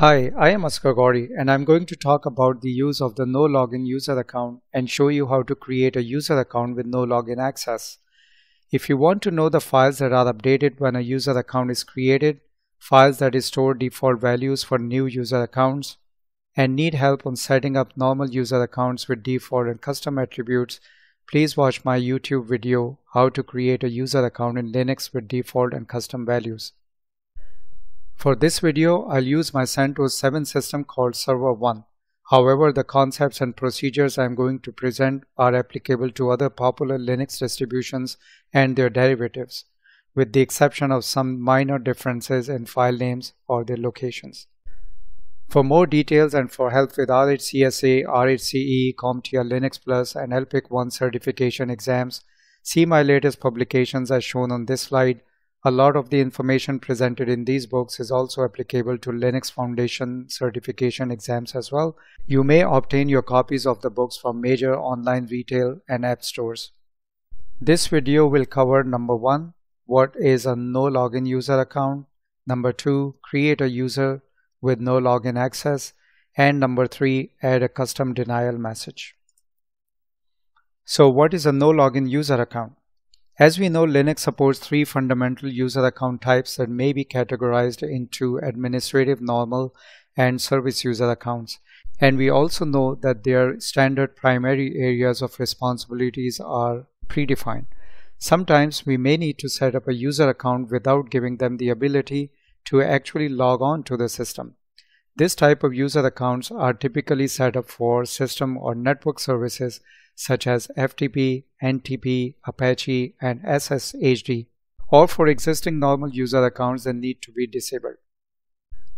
Hi, I am Asghar Ghori and I'm going to talk about the use of the no login user account and show you how to create a user account with no login access. If you want to know the files that are updated when a user account is created, files that store default values for new user accounts, and need help on setting up normal user accounts with default and custom attributes, please watch my YouTube video how to create a user account in Linux with default and custom values. For this video, I'll use my CentOS 7 system called Server 1. However, the concepts and procedures I'm going to present are applicable to other popular Linux distributions and their derivatives, with the exception of some minor differences in file names or their locations. For more details and for help with RHCSA, RHCE, CompTIA Linux Plus, and LPIC 1 certification exams, see my latest publications as shown on this slide a lot of the information presented in these books is also applicable to Linux Foundation certification exams as well. You may obtain your copies of the books from major online retail and app stores. This video will cover number one, what is a no login user account, number two, create a user with no login access, and number three, add a custom denial message. So what is a no login user account? As we know, Linux supports three fundamental user account types that may be categorized into administrative, normal, and service user accounts. And we also know that their standard primary areas of responsibilities are predefined. Sometimes we may need to set up a user account without giving them the ability to actually log on to the system. This type of user accounts are typically set up for system or network services such as FTP, NTP, Apache, and SSHD, or for existing normal user accounts that need to be disabled.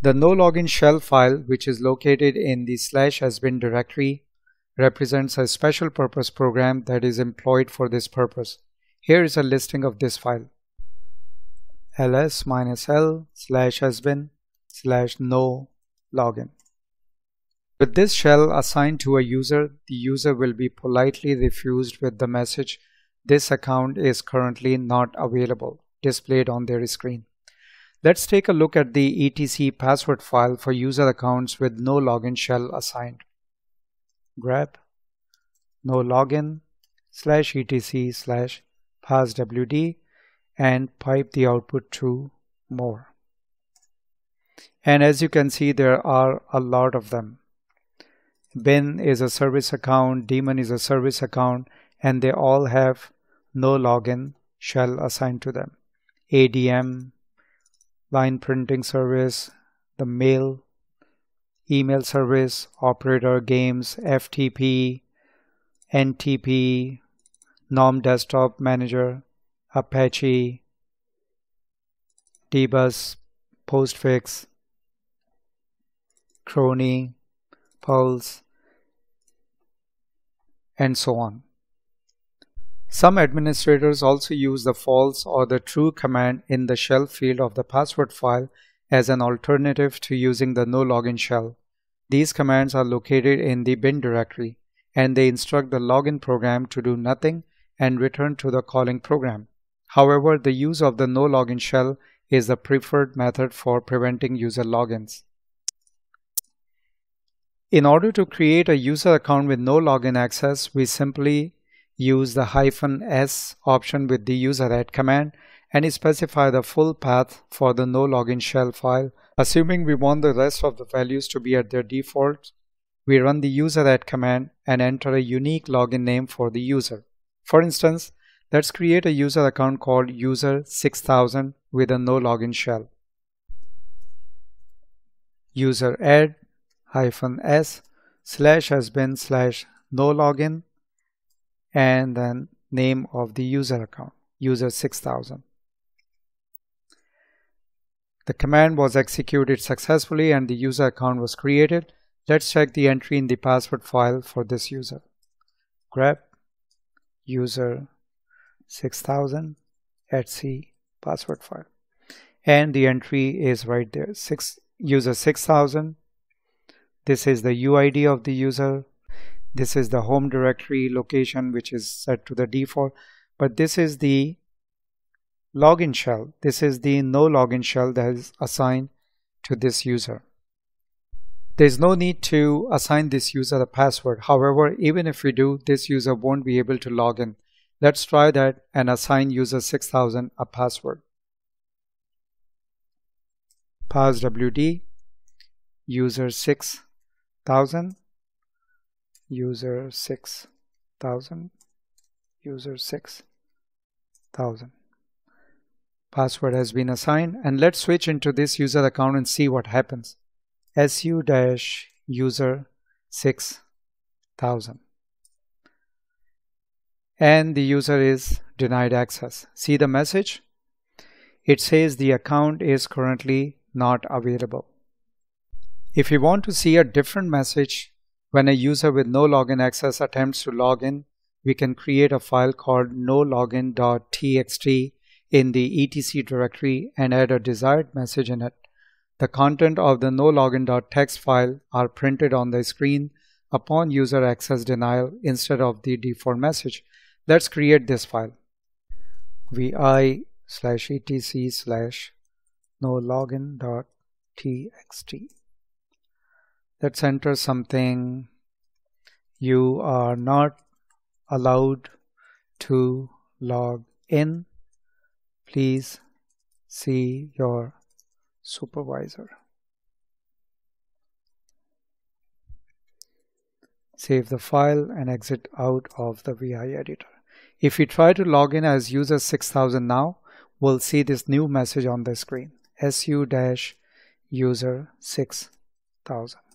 The no login shell file, which is located in the slash bin directory, represents a special purpose program that is employed for this purpose. Here is a listing of this file. ls-l slash bin slash no login. With this shell assigned to a user, the user will be politely refused with the message, this account is currently not available, displayed on their screen. Let's take a look at the etc password file for user accounts with no login shell assigned. Grep no login slash etc slash passwd and pipe the output to more. And as you can see, there are a lot of them. Bin is a service account, daemon is a service account, and they all have no login shell assigned to them. ADM, line printing service, the mail, email service, operator games, FTP, NTP, GNOME desktop manager, Apache, dbus, postfix, Chrony, Pulse, and so on. Some administrators also use the false or the true command in the shell field of the password file as an alternative to using the no login shell. These commands are located in the bin directory and they instruct the login program to do nothing and return to the calling program. However, the use of the no login shell is the preferred method for preventing user logins. In order to create a user account with no login access, we simply use the hyphen s option with the user add command and specify the full path for the no login shell file. Assuming we want the rest of the values to be at their default, we run the user add command and enter a unique login name for the user. For instance, let's create a user account called user 6000 with a no login shell. User add hyphen s slash sbin slash no login and then name of the user account user 6000 the command was executed successfully and the user account was created. Let's check the entry in the password file for this user. Grep user 6000 etc password file. And the entry is right there. Six user 6000 this is the UID of the user. This is the home directory location, which is set to the default. But this is the login shell. This is the no login shell that is assigned to this user. There's no need to assign this user a password. However, even if we do, this user won't be able to log in. Let's try that and assign user 6000 a password. passwd user 6000 user 6000 user 6000 password has been assigned and let's switch into this user account and see what happens. Su dash user 6000 and the user is denied access. See the message? It says the account is currently not available if you want to see a different message when a user with no login access attempts to log in, we can create a file called nologin.txt in the etc directory and add a desired message in it. The content of the nologin.txt file are printed on the screen upon user access denial instead of the default message. Let's create this file. vi slash etc slash nologin.txt let's enter something you are not allowed to log in please see your supervisor. Save the file and exit out of the VI editor. If we try to log in as user 6000 now we'll see this new message on the screen. Su-user 6000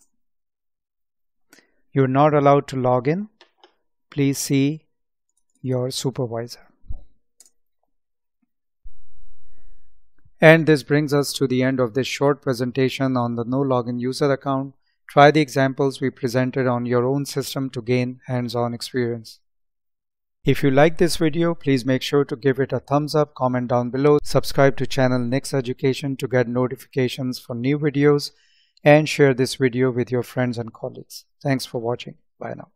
you're not allowed to log in. Please see your supervisor. And this brings us to the end of this short presentation on the no login user account. Try the examples we presented on your own system to gain hands-on experience. If you like this video, please make sure to give it a thumbs up, comment down below, subscribe to channel Nix Education to get notifications for new videos, and share this video with your friends and colleagues. Thanks for watching. Bye now.